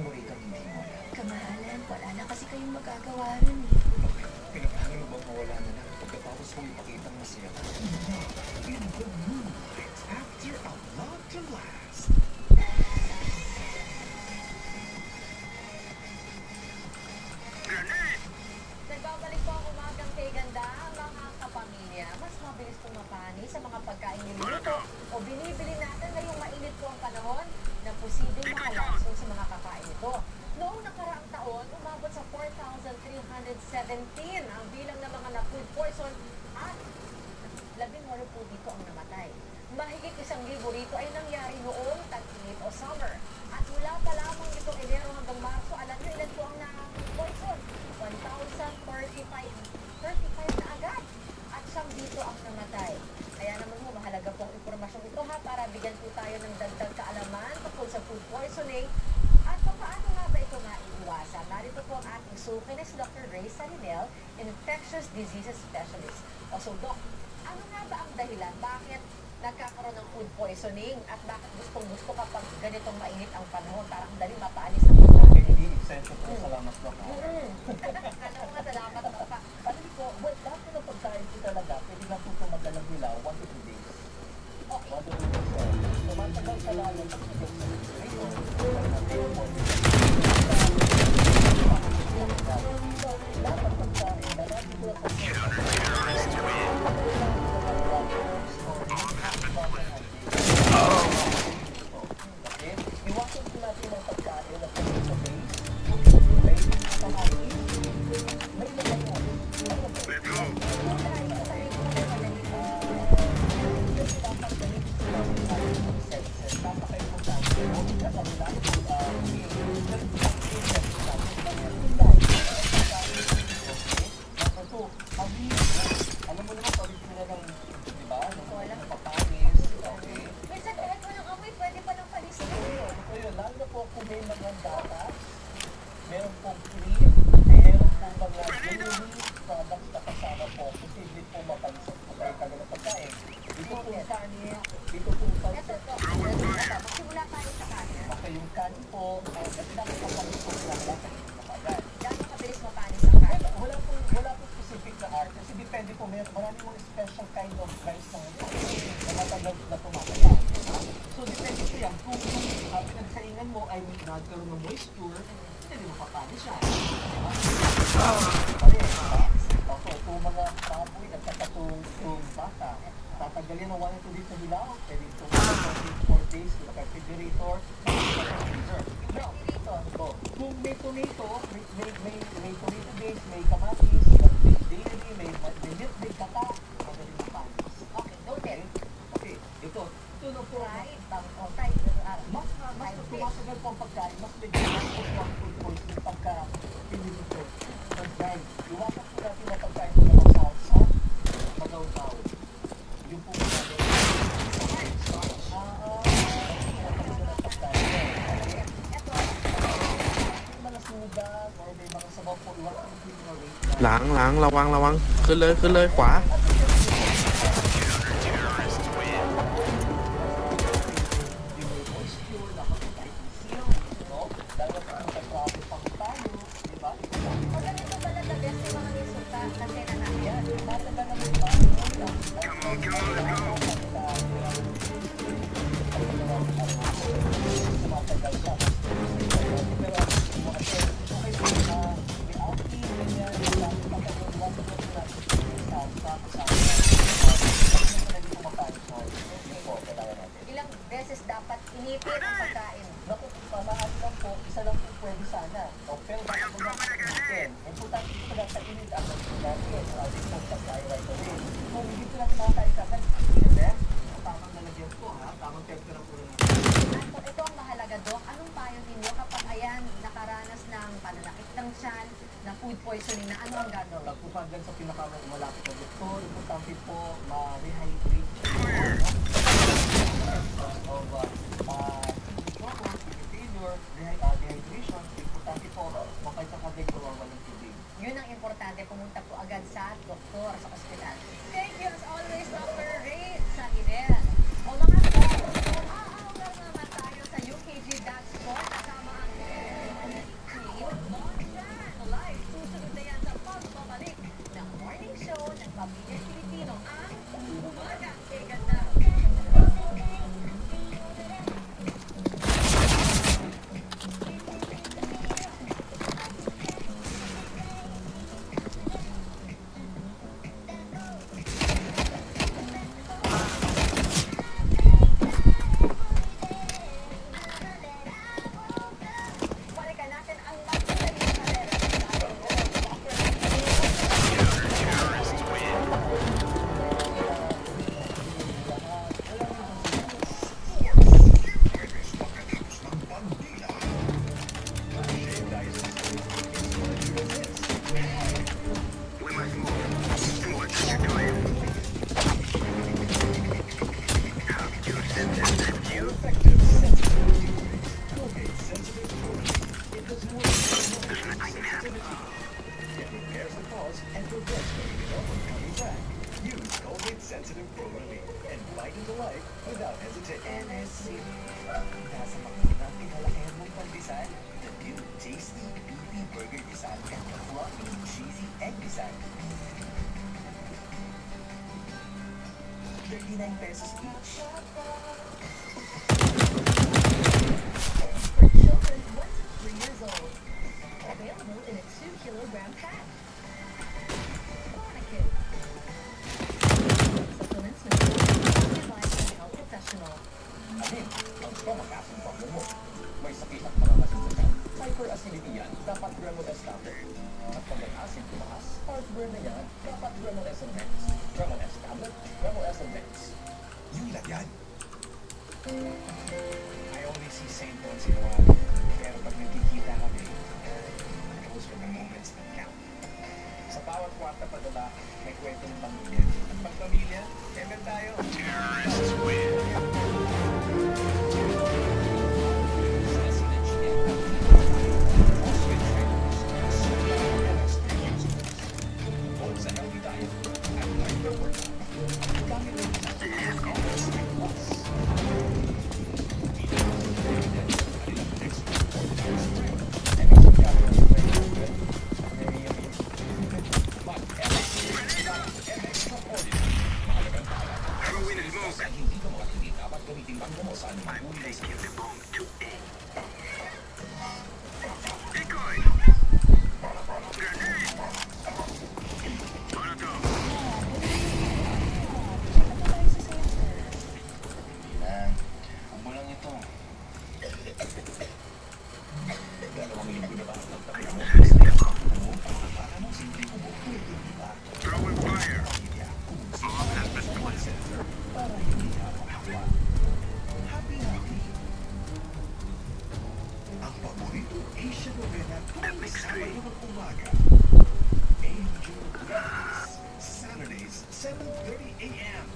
mo kang hindi mo alam? Kamahalan, wala na kasi kayong magagawa rin eh. Pinaplano mo bang mawala na lang pagkatapos mong ipakita ang masaya ka? In the moonlight, after a lot to last. Nagbabalik po ang umagang kay ganda, mga kapamilya. Mas mabilis pong mapani sa mga pagkain niluluto o binibili natin ngayong mainit po ang panahon na posibleng makalason sa mga kakain ito. Noong nakaraang taon, umabot sa 4,317 ang bilang ng mga na-food poison at labing walo po dito ang namatay. Mahigit isang libo rito ay nangyari noong tag-init o summer. At mula pa lamang itong Enero hanggang Marso, alam niyo ilan po ang na-poison? 1,035 35 na agad. At siyang dito ang namatay. Kaya naman mo, mahalaga pong impormasyon ito ha para bigyan po tayo ng dagdag kaalaman tungkol sa food poisoning at kung paano nga ba ito maiiwasan. Narito po ang ating suki na si Dr. Ray Salinel, Infectious Diseases Specialist. O so, Doc, ano nga ba ang dahilan? Bakit nagkakaroon ng food poisoning at bakit gustong gusto kapag ganitong mainit ang panahon? Parang dali mapaalis ang mga Hindi, essential po. Salamat po. Alam mo nga, salamat ako pa. Ano po, well, lahat ng pagkain po talaga, pwede lang po tumagalang nila 1 to 2 days. Okay. 1 to 2 days. Tumatagal sa lalo pag ngayon, po, may marami mga special kind of rice na na matagal na tumataya. So depende po yan, kung yung uh, pinagsaingan mo ay nagkaroon ng moisture, hindi mo papanis siya. Diba? Diba? Okay, kung mga baboy at saka kung kung bata, tatagalin ng 1 to 2 days na hilaw, pwede ito 4 days refrigerator, freezer. Now, ito, ano kung may tomato, may, may, may, may tomato base, may kamatis, may dairy, may, milk, may kata, magaling na panis. Okay, noted. Okay, ito, ito na po, Right, bang, o tayo, ah, mas, mas tumatagal po ang pagkain, mas medyo mas po ang food poisoning ังระวังระวังขึ้นเลยขึ้นเลยขวา poisoning na ano ang gagawin? Pagpupagan sa pinakamang malapit So, as it is NSC, nasa makunang pinalakihan mong pag-design, the new tasty beefy burger design and the fluffy cheesy egg design. 39 pesos each. For children 1 to 3 years old. Available in a 2 kilogram pack. Saludos. 7.30 a.m.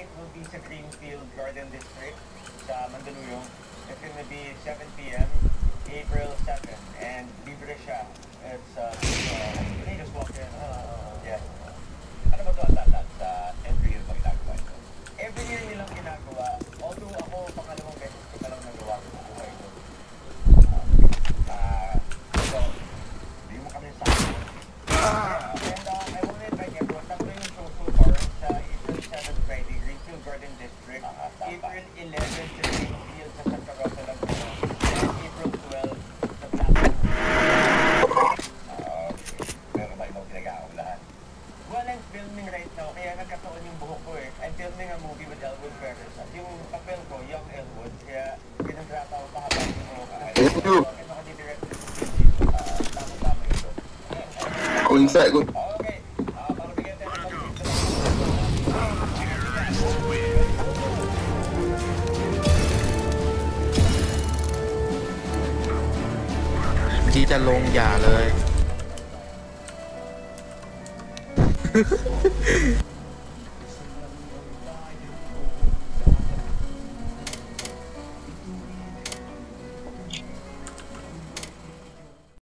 tonight will be sa Greenfield Garden District sa Mandaluyong. It's going to be 7 p.m. April 7th. and libre siya. It's, uh, uh, you just walk in. Uh, oh. yeah. Ano ba ito set. Go. Chỉ cho luôn già lời